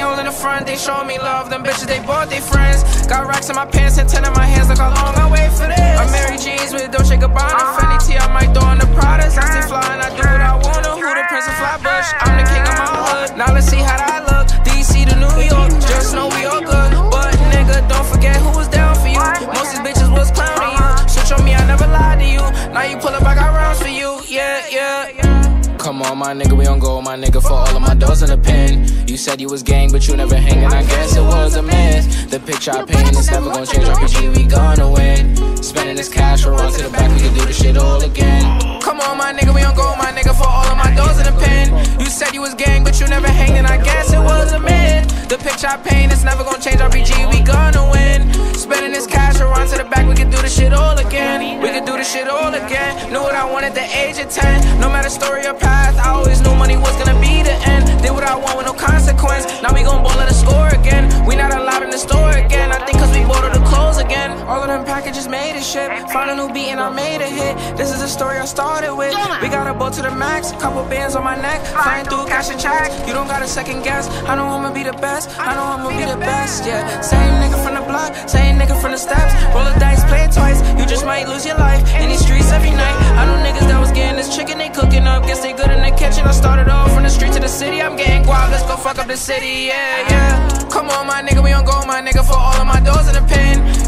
They all in the front, they show me love, them bitches, they bought their friends. Got racks in my pants and ten in my hands, look how long I wait for this. I'm Mary Jeans with Dolce Gabbana, uh-huh. Fendi T, I might throw on the Prada. I stay flying, I do what I wanna. Who the Prince of Flatbush? I'm the king of my hood. Now let's see how that Come on, my nigga, we on go, my nigga, for all of my doors in the pen. You said you was gang, but you never hanging, I guess it was a myth. The picture I paint is never gonna change, RPG, we gonna win. Spending this cash, we'll run to the back, we can do this shit all again. Come on, my nigga, we on go, my nigga, for all of my doors in the pen. You said you was gang, but you never hanging, I guess it was a myth. The picture I paint is never gonna change, RPG, we gonna win. Spending this cash, we'll run to the back, we can do this shit all again. We can do this shit all again. Knew what I wanted at the age of 10. No matter Of them made a ship. Found a new beat and I made a hit. This is the story I started with. We got a boat to the max. Couple bands on my neck. Flying through cash and checks. You don't got a second guess. I know I'ma be the best. I know I'ma be the best. Yeah. Same nigga from the block. Same nigga from the steps. Roll the dice, play it twice. You just might lose your life in these streets every night. I know niggas that was getting this chicken they cooking up. Guess they good in the kitchen. I started off from the street to the city. I'm getting guap. Let's go fuck up the city. Yeah, yeah. Come on, my nigga. We on go, my nigga. For all of my doors in the pen.